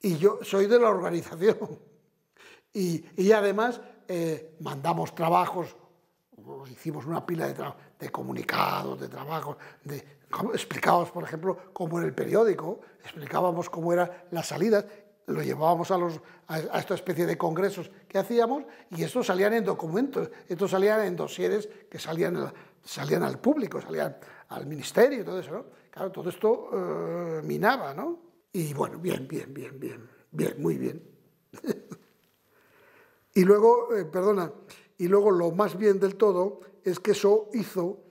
y yo soy de la organización. Y, y además eh, mandamos trabajos, hicimos una pila de, de comunicados, de trabajos, de, explicábamos, por ejemplo, cómo era el periódico, explicábamos cómo eran las salidas, lo llevábamos a, los, a, esta especie de congresos que hacíamos y estos salían en documentos, estos salían en dosieres que salían, salían al público, salían al ministerio y todo eso, ¿no? Claro, todo esto eh, minaba, ¿no? Y bueno, bien, bien, bien, bien, bien, muy bien. y luego, eh, perdona, y luego lo más bien del todo es que eso hizo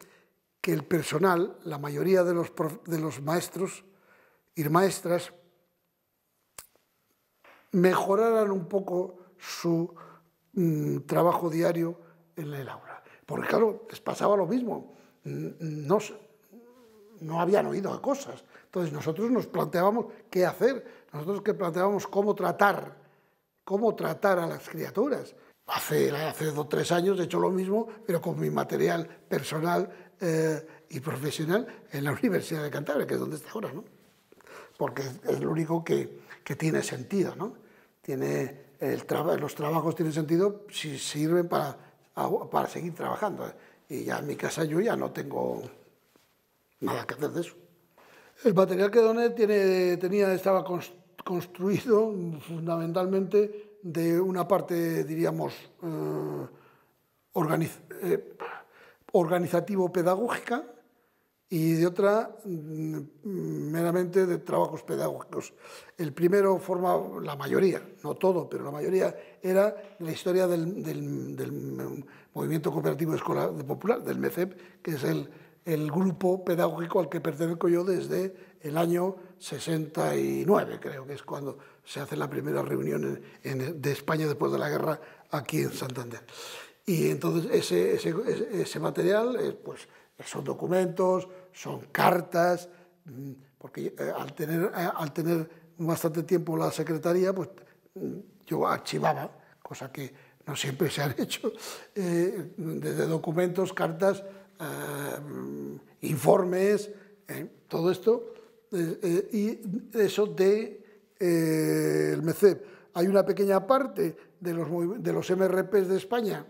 que el personal, la mayoría de los, de los maestros y maestras, mejoraran un poco su mm, trabajo diario en el aula. Porque claro, les pasaba lo mismo, no, no habían oído cosas. Entonces nosotros nos planteábamos qué hacer, nosotros que planteábamos cómo tratar, cómo tratar a las criaturas. Hace, hace dos o tres años he hecho lo mismo, pero con mi material personal eh, y profesional en la Universidad de Cantabria, que es donde está ahora, ¿no? Porque es lo único que, que tiene sentido, ¿no? Tiene los trabajos tienen sentido si sirven para, para seguir trabajando. Y ya en mi casa yo ya no tengo nada que hacer de eso. El material que doné tenía, estaba construido fundamentalmente de una parte, diríamos, eh, eh, organizativo-pedagógica y de otra mm, meramente de trabajos pedagógicos. El primero forma la mayoría, no todo, pero la mayoría era la historia del, del, movimiento cooperativo escolar popular, del MECEP, que es el, el, grupo pedagógico al que pertenezco yo desde el año 69, creo que es cuando se hace la primera reunión en, de España después de la guerra aquí en Santander. Y entonces ese, ese, ese material, eh, pues son documentos, son cartas, mm, porque eh, al tener, eh, al tener bastante tiempo la secretaría, pues mm, yo archivaba, cosa que no siempre se han hecho, eh, desde documentos, cartas, informes, todo esto, y eso de el MECEP. Hay una pequeña parte de los, de los MRPs de España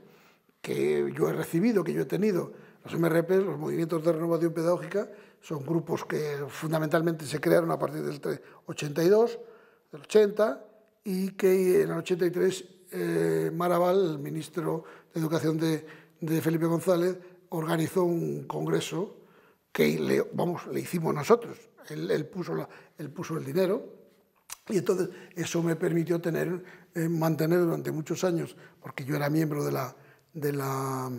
que yo he recibido, que yo he tenido, los MRP, los movimientos de renovación pedagógica, son grupos que fundamentalmente se crearon a partir del 82, del 80, y que en el 83 eh, Maraval, el ministro de Educación de, de, Felipe González, organizó un congreso que le, vamos, le hicimos nosotros. Él, él, puso la, él puso el dinero y entonces eso me permitió tener, eh, mantener durante muchos años, porque yo era miembro de la, de la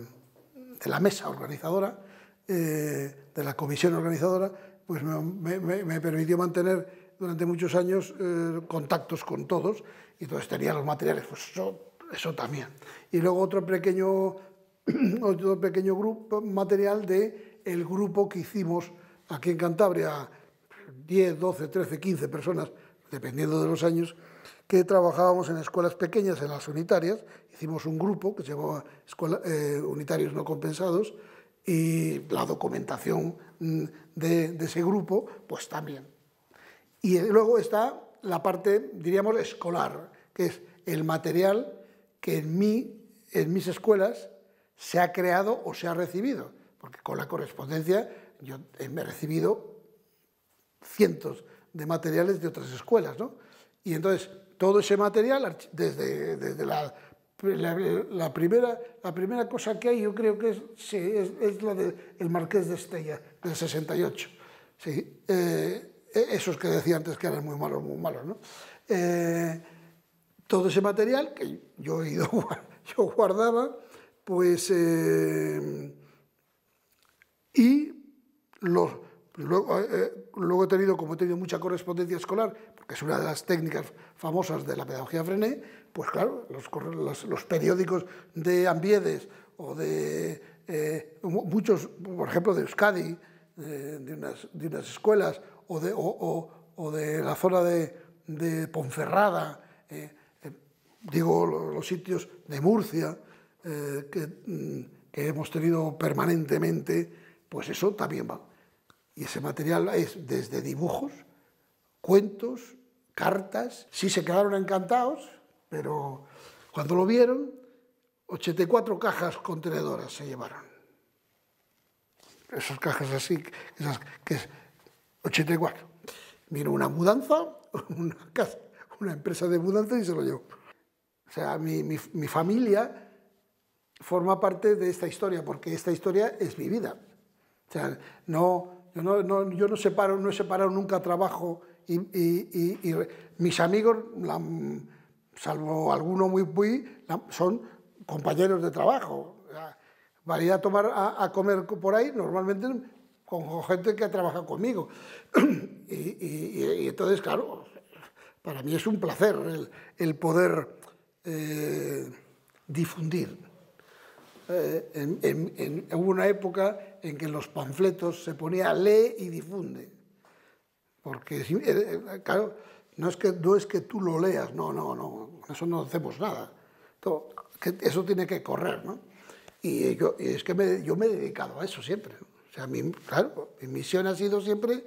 de la mesa organizadora, eh, de la comisión organizadora, pues me, permitió mantener durante muchos años eh, contactos con todos y entonces tenía los materiales, pues eso, eso también. Y luego otro pequeño, otro pequeño grupo material de el grupo que hicimos aquí en Cantabria, 10, 12, 13, 15 personas, dependiendo de los años, que trabajábamos en escuelas pequeñas, en las unitarias, hicimos un grupo que se llamaba Escuela, eh, Unitarios No Compensados y la documentación mm, de, de, ese grupo, pues también. Y luego está la parte, diríamos, escolar, que es el material que en, mí, en mis escuelas se ha creado o se ha recibido, porque con la correspondencia yo he recibido cientos de materiales de otras escuelas, ¿no? Y entonces todo ese material, desde, desde la, la, primera, la primera cosa que hay, yo creo que es, sí, es, es la del de Marqués de Estella, del 68. Sí, eh, esos que decía antes que eran muy malos, muy malos, ¿no? Eh, todo ese material que yo yo guardaba, pues, eh, y los, luego, eh, luego he tenido, como he tenido mucha correspondencia escolar, que es una de las técnicas famosas de la pedagogía Frené, pues claro, los, periódicos de Ambiedes o de eh, muchos, por ejemplo, de Euskadi, eh, de, unas, de, unas, escuelas, o de, o, de la zona de, de Ponferrada, eh, eh digo los sitios de Murcia, eh, mm, que, hemos tenido permanentemente pues eso también va. Y ese material es desde dibujos, cuentos, cartas. Sí se quedaron encantados, pero cuando lo vieron, 84 cajas contenedoras se llevaron. Esas cajas así, esas que es 84. Vino una mudanza, una, casa, una empresa de mudanza y se lo llevó. O sea, mi, mi, mi familia forma parte de esta historia, porque esta historia es mi vida. O sea, no, yo, no, yo no, separo, no he separado nunca trabajo y, mis amigos, salvo alguno muy, son compañeros de trabajo. Valía a tomar a, a, comer por ahí, normalmente con gente que trabaja conmigo. y, entonces, claro, para mí es un placer el, poder eh, difundir eh, en, en, una época en que los panfletos se ponía lee y difunde. Porque, eh, eh, claro, no es, que, no es que tú lo leas, no, no, no, eso no hacemos nada. Eso tiene que correr, ¿no? Y, yo, y es que yo me he dedicado a eso siempre. O sea, mi, claro, mi misión ha sido siempre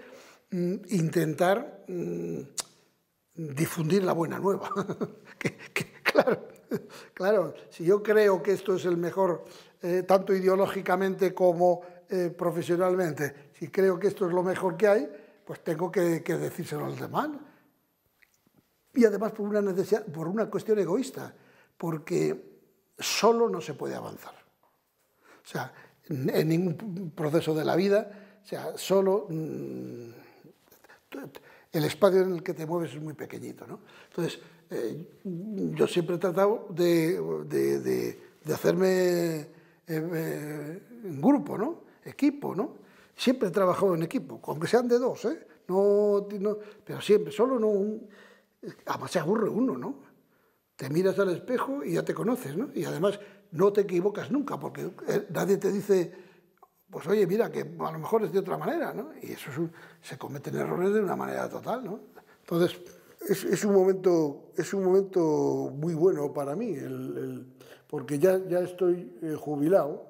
mm, intentar mm, difundir la buena nueva. claro, claro, si yo creo que esto es el mejor, eh, tanto ideológicamente como eh, profesionalmente, si creo que esto es lo mejor que hay, pues tengo que, que decírselo al demás. Y además por una, necesidad, por una cuestión egoísta, porque solo no se puede avanzar. O sea, en, ningún proceso de la vida, o sea, solo... Mmm, el espacio en el que te mueves es muy pequeñito. ¿no? Entonces, eh, yo siempre he tratado de, de, de, de hacerme eh, eh, en grupo, ¿no? Equipo. ¿no? Siempre he trabajado en equipo, aunque sean de dos, ¿eh? no, no, pero siempre, solo no un... Además se aburre uno, ¿no? Te miras al espejo y ya te conoces, ¿no? Y además no te equivocas nunca, porque nadie te dice pues oye, mira, que a lo mejor es de otra manera, ¿no? Y eso es se cometen errores de una manera total, ¿no? Entonces, es, un, momento, es un momento muy bueno para mí, el, porque ya, ya estoy eh, jubilado,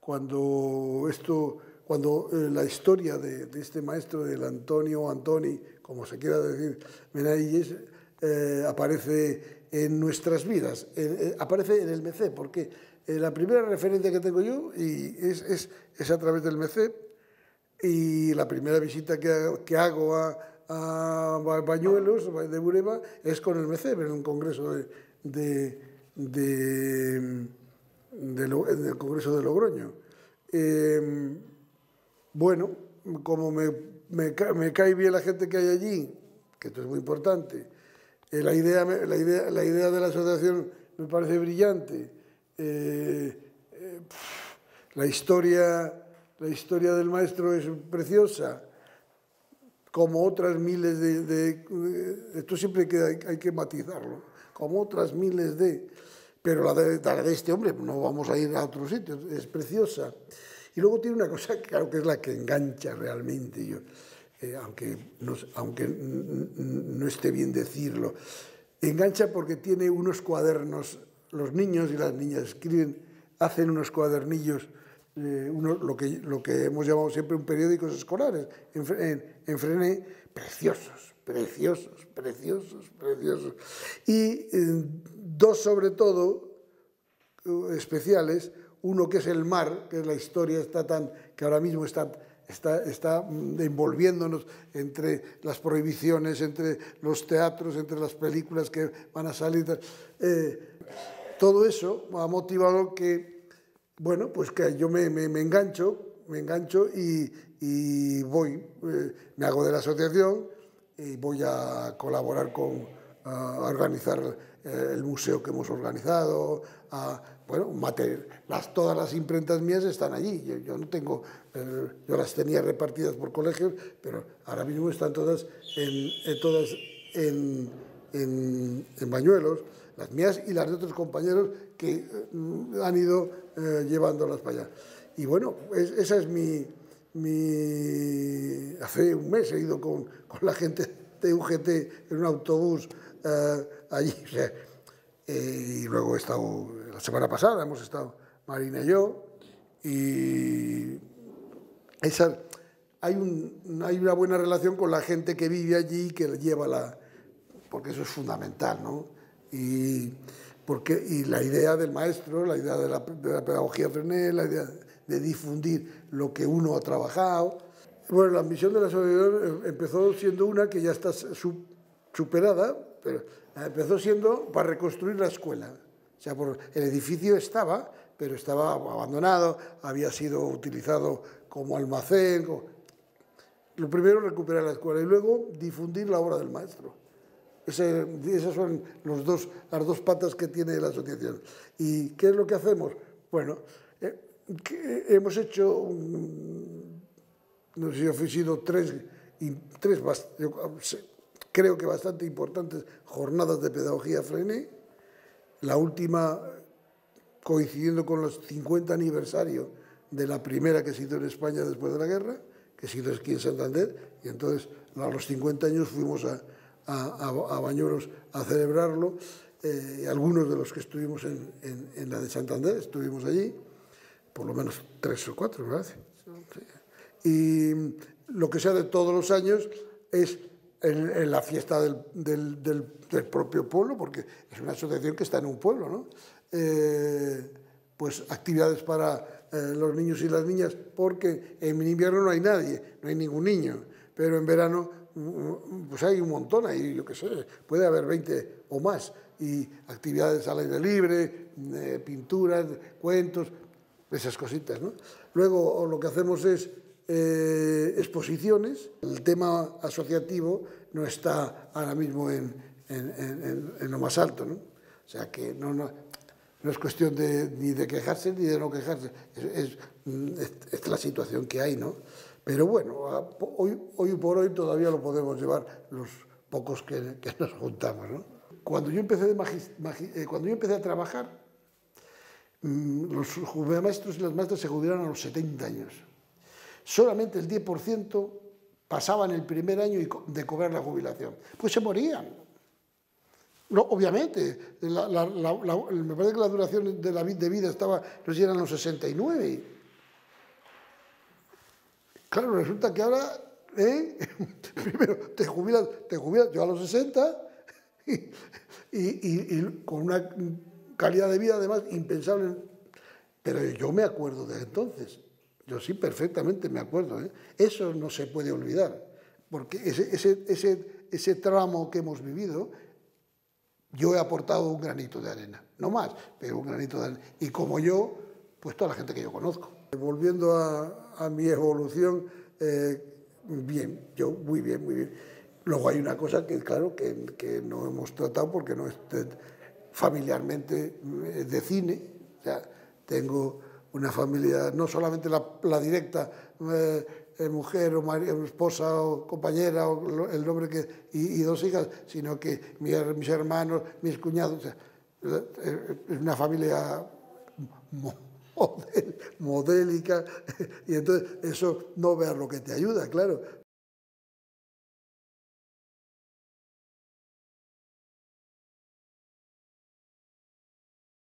cuando esto, cuando eh, la historia de, este maestro, del Antonio Antoni, como se quiera decir, Menayes, eh, aparece en nuestras vidas, aparece en el MC, porque eh, la primera referencia que tengo yo y es, es, a través del MECEP y la primera visita que, que hago a, a, Bañuelos, de Bureba, es con el MECEP en un congreso de, de, del Congreso de Logroño. Eh, bueno, como me, me, me, cae bien la gente que hay allí, que esto es muy importante, eh, la, idea, la, idea, la idea de la asociación me parece brillante, eh, eh, pff, la, historia, la historia del maestro es preciosa, como otras miles de... de esto siempre hay que, hay que matizarlo, como otras miles de Pero la de, de este hombre, no vamos a ir a otros sitios, es preciosa. Y luego tiene una cosa que claro que es la que engancha realmente, yo, eh, aunque, no, aunque no esté bien decirlo. Engancha porque tiene unos cuadernos los niños y las niñas escriben, hacen unos cuadernillos, eh, lo, que, lo que hemos llamado siempre un periódicos escolares, en, en Frené, preciosos, preciosos, preciosos, preciosos. Y eh, dos sobre todo eh, especiales, uno que es el mar, que la historia está tan, que ahora mismo está está, está mm, envolviéndonos entre las prohibiciones, entre los teatros, entre las películas que van a salir. Eh, todo eso ha motivado que, bueno, pues que yo me, me, me engancho, me engancho y, y voy, me hago de la asociación y voy a colaborar con, a organizar eh, el museo que hemos organizado, a, bueno, las, todas las imprentas mías están allí, yo, yo no tengo, eh, yo las tenía repartidas por colegios, pero ahora mismo están todas en, en todas en, en, en Bañuelos, las mías y las de otros compañeros que eh, han ido eh, llevándolas para allá. Y bueno, es, esa es mi, mi... Hace un mes he ido con, con la gente de UGT en un autobús eh, allí. O sea, eh, y luego he estado, la semana pasada hemos estado Marina y yo, Y esa, hay, un, hay una buena relación con la gente que vive allí y que lleva la... porque eso es fundamental, ¿no? Y, porque, y la idea del maestro, la idea de la, de la pedagogía Frenet, la idea de difundir lo que uno ha trabajado. Bueno, la misión de la asociación empezó siendo una que ya está superada, pero empezó siendo para reconstruir la escuela. O sea, por, el edificio estaba, pero estaba abandonado, había sido utilizado como almacén. Lo primero, recuperar la escuela y luego difundir la obra del maestro. Ese, esas son los dos, las dos patas que tiene la asociación. ¿Y qué es lo que hacemos? Bueno, eh, hemos hecho, no sé si han sido tres, tres yo, creo que bastante importantes jornadas de pedagogía Frené, la última coincidiendo con los 50 aniversario de la primera que se hizo en España después de la guerra, que se hizo aquí en Santander, y entonces a los 50 años fuimos a, a, a Bañuelos a celebrarlo, eh, algunos de los que estuvimos en, en, en, la de Santander, estuvimos allí, por lo menos tres o cuatro, ¿verdad? Y lo que sea de todos los años es en, la fiesta del, del, propio pueblo, porque es una asociación que está en un pueblo, ¿no? Eh, pues actividades para eh, los niños y las niñas, porque en invierno no hay nadie, no hay ningún niño, pero en verano mm, pues hay un montón ahí, yo qué sé, puede haber 20 o más, y actividades al aire libre, eh, pinturas, cuentos, esas cositas. ¿no? Luego lo que hacemos es eh, exposiciones. El tema asociativo no está ahora mismo en, en, lo más alto. ¿no? O sea que no, es cuestión de, ni de quejarse ni de no quejarse, es, es, es, la situación que hay, ¿no? Pero bueno, hoy, por hoy todavía lo podemos llevar los pocos que, nos juntamos, ¿no? Cuando yo empecé, eh, cuando yo empecé a trabajar, los maestros y las maestras se jubilaron a los 70 años solamente el 10% pasaban el primer año de cobrar la jubilación. Pues se morían. No, obviamente, me parece que la duración de la vida estaba, no sé, eran los 69. Claro, resulta que ahora, ¿eh? primero te jubilas, te jubilas, yo a los 60, y, y, y con una calidad de vida además impensable. Pero yo me acuerdo de entonces. Yo sí, perfectamente me acuerdo. ¿eh? Eso no se puede olvidar, porque ese, ese, ese, ese tramo que hemos vivido, yo he aportado un granito de arena, no más, pero un granito de arena. Y como yo, pues toda la gente que yo conozco. Volviendo a, a mi evolución, eh, bien, yo muy bien, muy bien. Luego hay una cosa que, claro, que, que no hemos tratado porque no es familiarmente eh, de cine. O tengo una familia, no solamente la, directa eh, eh, mujer o esposa o compañera o el nombre que, y, y, dos hijas, sino que mi, mis hermanos, mis cuñados, o sea, es una familia modélica y entonces eso no veas lo que te ayuda, claro.